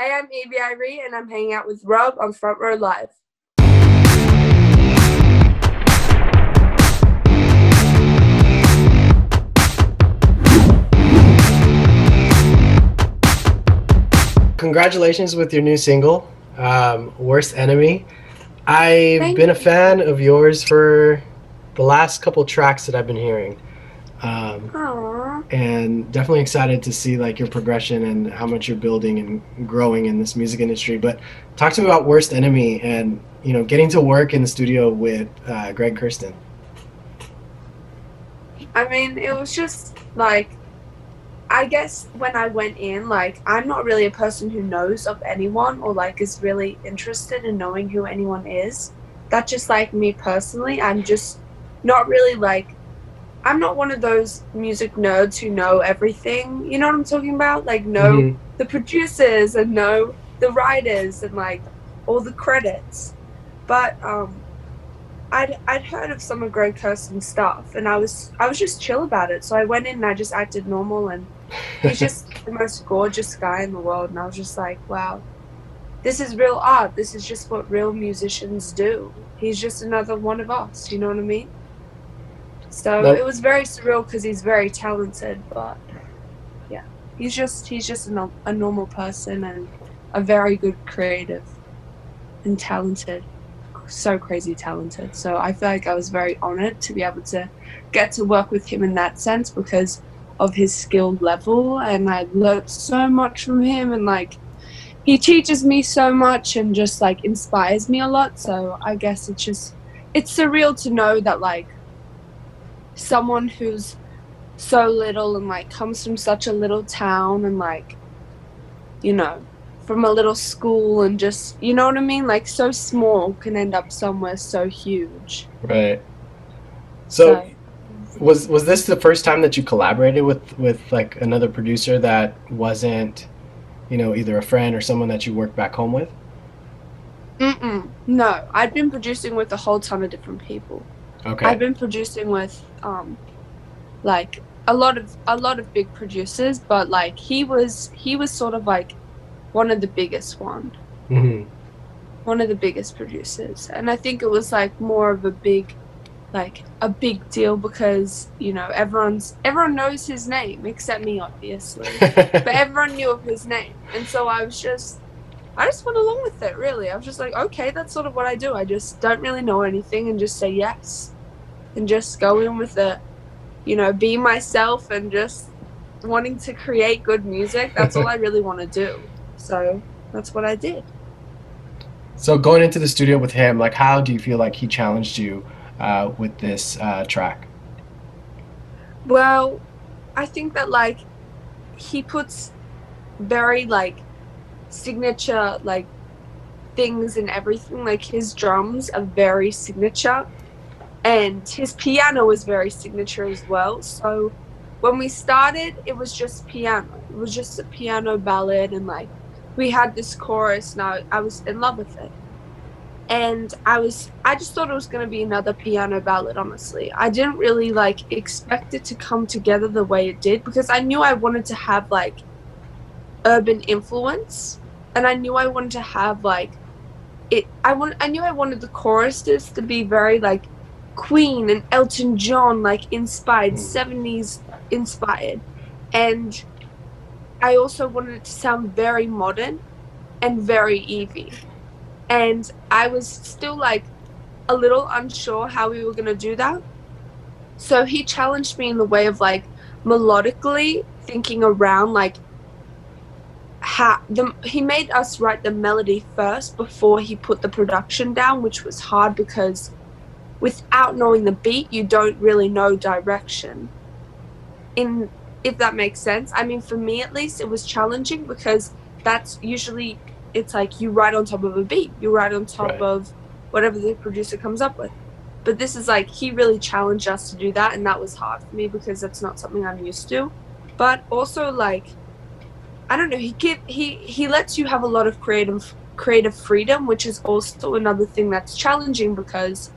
Hey, I'm Evie Irie, and I'm hanging out with Rob on Front Row Live. Congratulations with your new single, um, Worst Enemy. I've Thank been a fan of yours for the last couple tracks that I've been hearing. Um, and definitely excited to see like your progression and how much you're building and growing in this music industry. But talk to me about Worst Enemy and you know getting to work in the studio with uh, Greg Kurstin. I mean, it was just like, I guess when I went in, like, I'm not really a person who knows of anyone or like is really interested in knowing who anyone is. That's just like me personally. I'm just not really like, I'm not one of those music nerds who know everything. You know what I'm talking about? Like, know Mhm. the producers and know the writers and like all the credits. But um, I'd I'd heard of some of Greg Kurstin's stuff, and I was I was just chill about it. So I went in and I just acted normal, and he's just the most gorgeous guy in the world. And I was just like, wow, this is real art. This is just what real musicians do. He's just another one of us. You know what I mean? So it was very surreal because he's very talented, but yeah, he's just he's just a, a normal person and a very good creative and talented so crazy talented. So I feel like I was very honored to be able to get to work with him in that sense because of his skill level and I learned so much from him and like he teaches me so much and just like inspires me a lot. So I guess it's just it's surreal to know that like someone who's so little and like comes from such a little town and like you know from a little school and just you know what I mean like so small can end up somewhere so huge Right. So, was was this the first time that you collaborated with with like another producer that wasn't, you know, either a friend or someone that you worked back home with? Mm-mm. no I'd been producing with a whole ton of different people Okay. I've been producing with um like a lot of a lot of big producers but like he was he was sort of like one of the biggest one. Hmm one of the biggest producers. And i think it was like more of a big like a big deal because you know everyone's everyone knows his name except me obviously. But everyone knew of his name. And so i was just i just went along with it really. I was just like okay that's sort of what i do. I just don't really know anything and just say yes and just go in with it. You know be myself and just wanting to create good music that's all i really want to do. So that's what i did. So going into the studio with him, like, how do you feel like he challenged you uh, with this uh, track? Well, I think that like he puts very like signature like things and everything. Like his drums are very signature and his piano was very signature as well. So when we started it was just piano. It was just a piano ballad and like we had this chorus Now I, I was in love with it. And I was I just thought it was gonna be another piano ballad, honestly. I didn't really like expect it to come together the way it did because I knew I wanted to have like urban influence and I knew I wanted to have like it I want I knew I wanted the choristers to be very like Queen and Elton John like inspired, Mm. 70s inspired. And I also wanted it to sound very modern and very Evie. And I was still like a little unsure how we were going to do that. So he challenged me in the way of like melodically thinking around like how the he made us write the melody first before he put the production down, which was hard because without knowing the beat, you don't really know direction. In if that makes sense. I mean, for me at least, it was challenging because that's usually it's like you write on top of a beat, you write on top Right. of whatever the producer comes up with. But this is like he really challenged us to do that, and that was hard for me because that's not something I'm used to. But also like, I don't know, he give he he lets you have a lot of creative creative freedom, which is also another thing that's challenging because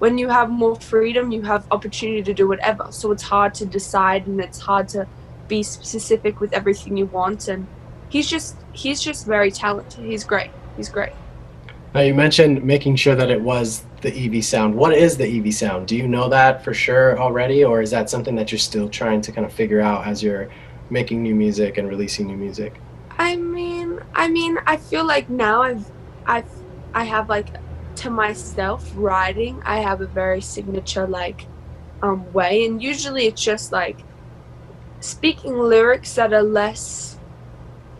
when you have more freedom, you have opportunity to do whatever. So it's hard to decide and it's hard to be specific with everything you want. And he's just he's just very talented. He's great. He's great. Now you mentioned making sure that it was the Evie sound. What is the Evie sound? Do you know that for sure already, or is that something that you're still trying to kind of figure out as you're making new music and releasing new music? I mean, I mean, I feel like now I've, I've, I have like, to myself writing. I have a very signature like, um, way, and usually it's just like, speaking lyrics that are less,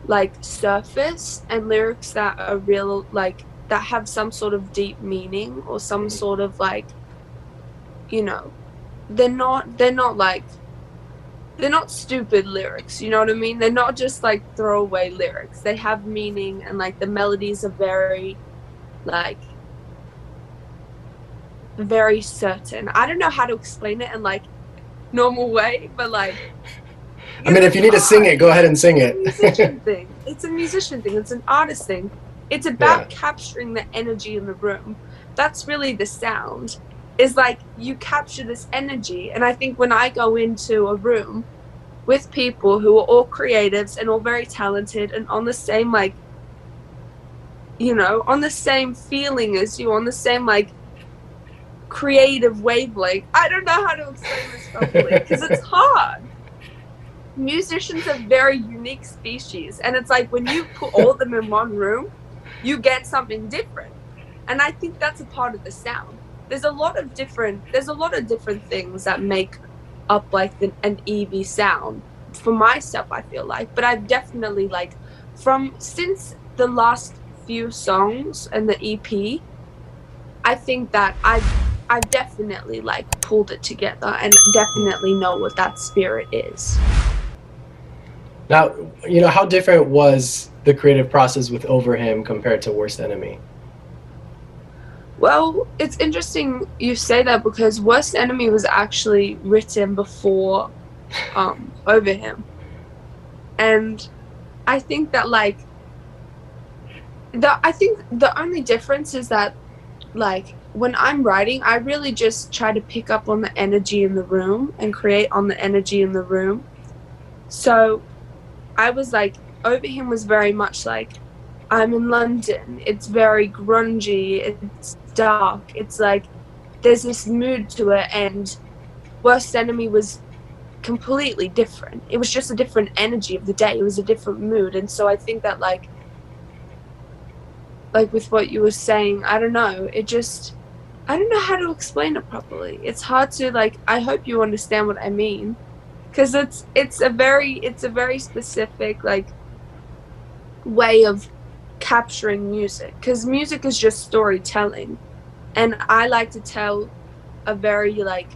like surface, and lyrics that are real, like that have some sort of deep meaning or some sort of like, you know, they're not, they're not like they're not stupid lyrics, you know what I mean? They're not just like throwaway lyrics. They have meaning and like the melodies are very like very certain. I don't know how to explain it in like normal way, but like I mean if you need to sing it, go ahead and sing it. It's a musician thing. It's a musician thing. It's an artist thing. It's about yeah. capturing the energy in the room. That's really the sound is like you capture this energy. And I think when I go into a room with people who are all creatives and all very talented and on the same like you know, on the same feeling as you, on the same like creative wavelength. I don't know how to explain this properly because it's hard. Musicians are very unique species, and it's like when you put all of them in one room, you get something different. And I think that's a part of the sound there's a lot of different there's a lot of different things that make up like an Evie sound for myself I feel like but I've definitely like from since the last few songs and the EP I think that I've I've definitely like pulled it together and definitely know what that spirit is. Now, you know, how different was the creative process with Over Him compared to Worst Enemy? Well, it's interesting you say that because Worst Enemy was actually written before um, Over Him. And I think that like the I think the only difference is that like when I'm writing, I really just try to pick up on the energy in the room and create on the energy in the room. So I was like Over Him was very much like I'm in London. It's very grungy. It's dark. It's like there's this mood to it, and Worst Enemy was completely different. It was just a different energy of the day. It was a different mood, and so I think that like like with what you were saying, I don't know. It just I don't know how to explain it properly. It's hard to like. I hope you understand what I mean, because it's it's a very it's a very specific like way of capturing music because music is just storytelling and i like to tell a very like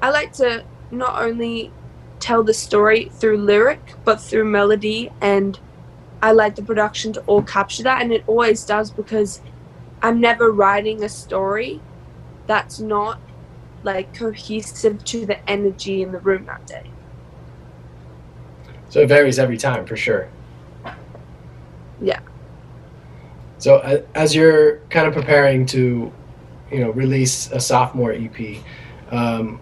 i like to not only tell the story through lyric but through melody. And i like the production to all capture that. And it always does because i'm never writing a story that's not like cohesive to the energy in the room that day. So it varies every time for sure. Yeah. So as you're kind of preparing to, you know, release a sophomore EP, um,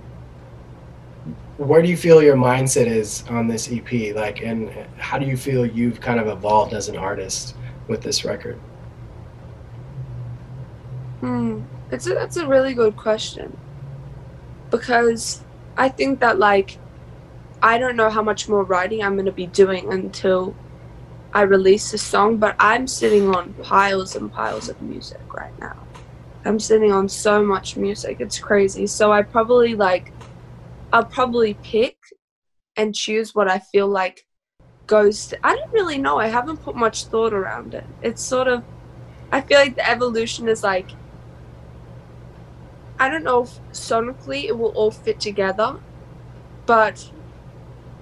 where do you feel your mindset is on this EP? Like, and how do you feel you've kind of evolved as an artist with this record? Hmm, it's a, that's a really good question because I think that like I don't know how much more writing I'm going to be doing until I release a song, but I'm sitting on piles and piles of music right now. I'm sitting on so much music. It's crazy. So I probably like I'll probably pick and choose what I feel like goes to, I don't really know. I haven't put much thought around it. It's sort of I feel like the evolution is like I don't know if sonically it will all fit together, but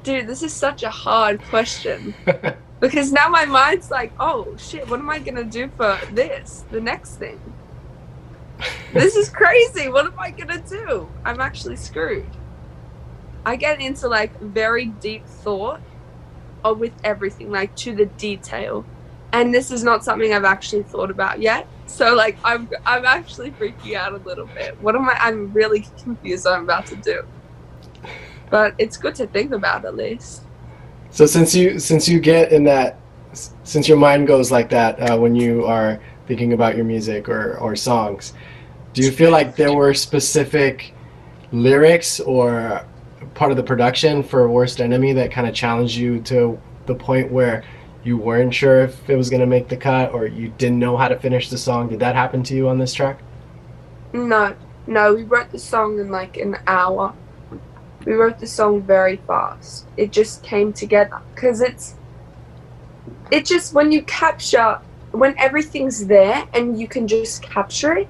dude, this is such a hard question. because now my mind's like, oh shit, what am I gonna do for this? The next thing. This is crazy. What am I gonna do? I'm actually screwed. I get into like very deep thought or with everything, like to the detail. And this is not something I've actually thought about yet. So like I'm I'm actually freaking out a little bit. What am I I'm really confused what I'm about to do. But it's good to think about at least. So since you since you get in that since your mind goes like that uh, when you are thinking about your music or or songs, do you feel like there were specific lyrics or part of the production for Worst Enemy that kind of challenged you to the point where you weren't sure if it was going to make the cut or you didn't know how to finish the song? Did that happen to you on this track? No, no, we wrote the song in like an hour. We wrote the song very fast. It just came together because it's it just when you capture when everything's there and you can just capture it.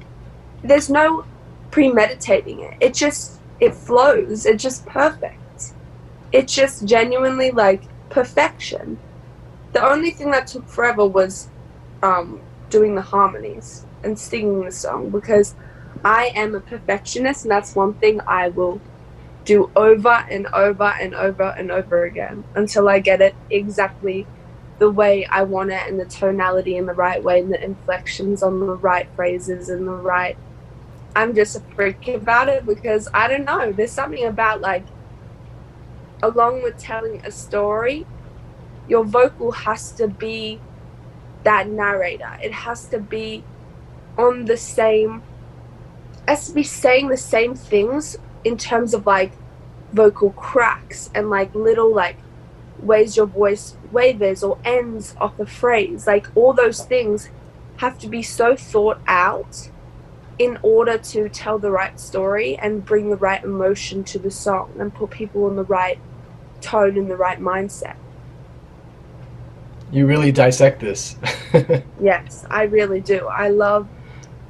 There's no premeditating it. It just it flows. It's just perfect. It's just genuinely like perfection. The only thing that took forever was um, doing the harmonies and singing the song because I am a perfectionist, and that's one thing I will do over and over and over and over again until I get it exactly the way I want it and the tonality in the right way and the inflections on the right phrases and the right. I'm just a freak about it because I don't know. There's something about like, along with telling a story, your vocal has to be that narrator. It has to be on the same has to be saying the same things in terms of like vocal cracks and like little like ways your voice wavers or ends off a phrase. Like all those things have to be so thought out in order to tell the right story and bring the right emotion to the song and put people in the right tone and the right mindset. You really dissect this. Yes, I really do. I love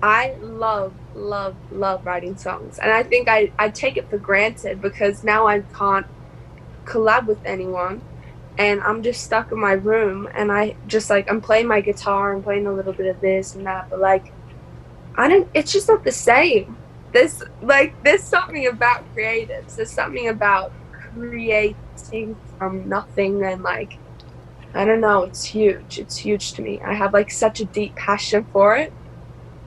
I love love love writing songs. And I think I I take it for granted because now I can't collab with anyone and I'm just stuck in my room and I just like I'm playing my guitar and playing a little bit of this and that but like I don't it's just not the same. There's like there's something about creatives. There's something about creating from nothing and like I don't know, it's huge. It's huge to me. I have like such a deep passion for it.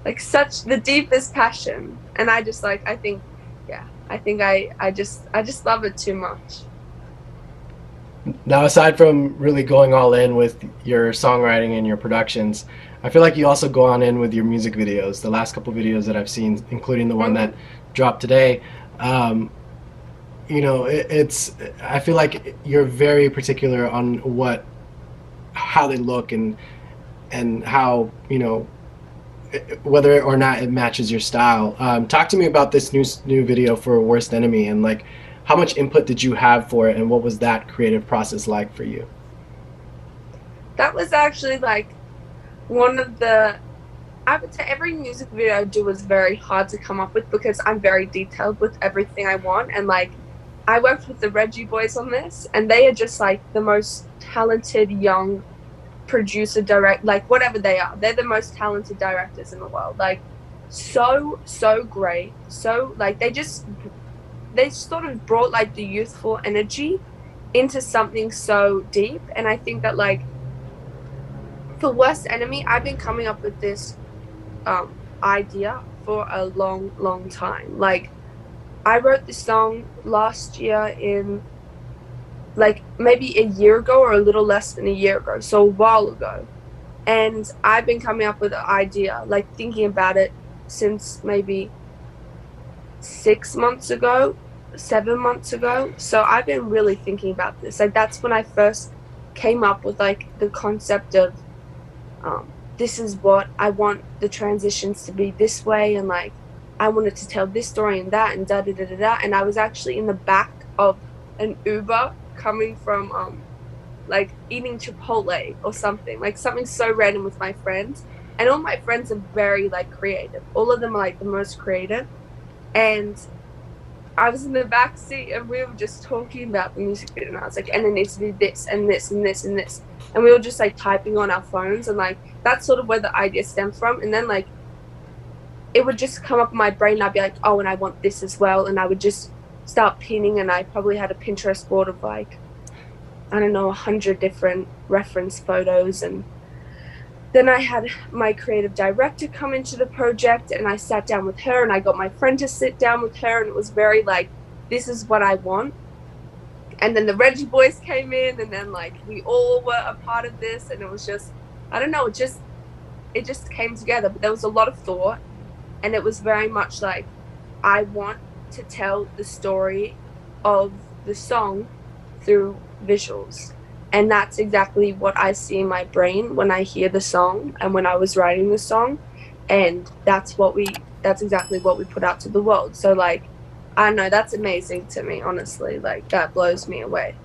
Like such the deepest passion. And I just like I think yeah, I think I I just I just love it too much. Now, aside from really going all in with your songwriting and your productions, I feel like you also go on in with your music videos. The last couple videos that I've seen, including the one that dropped today, um, you know, it, it's. I feel like you're very particular on what, how they look and, and how you know, whether or not it matches your style. Um, talk to me about this new new video for Worst Enemy and like how much input did you have for it and what was that creative process like for you That was actually like one of the I would say every music video I do is very hard to come up with because I'm very detailed with everything I want and like I worked with the Reggie boys on this and they are just like the most talented young producer direct like whatever they are. They're the most talented directors in the world. Like so so great. So like they just they sort of brought like the youthful energy into something so deep and i think that like for worst enemy i've been coming up with this um, idea for a long long time like i wrote this song last year in like maybe a year ago or a little less than a year ago so a while ago and i've been coming up with an idea like thinking about it since maybe six months ago seven months ago. So I've been really thinking about this. Like that's when I first came up with like the concept of um, this is what I want the transitions to be this way, and like I wanted to tell this story and that and da da da da da. And I was actually in the back of an Uber coming from um, like eating Chipotle or something, like something so random with my friends. And all my friends are very like creative. All of them are like the most creative. And I was in the back seat and we were just talking about the music video and I was like, and it needs to be this and this and this and this. And we were just like typing on our phones and like that's sort of where the idea stemmed from. And then like it would just come up in my brain and I'd be like, oh, and I want this as well. And I would just start pinning and I probably had a Pinterest board of like, I don't know, a hundred different reference photos and then I had my creative director come into the project and I sat down with her and I got my friend to sit down with her and it was very like this is what I want and then the Reggie Boys came in, and then like we all were a part of this, and it was just I don't know, it just it just came together. But there was a lot of thought, and it was very much like I want to tell the story of the song through visuals. And that's exactly what I see in my brain when I hear the song and when I was writing the song. And that's what we that's exactly what we put out to the world. So like I know, that's amazing to me, honestly. Like that blows me away.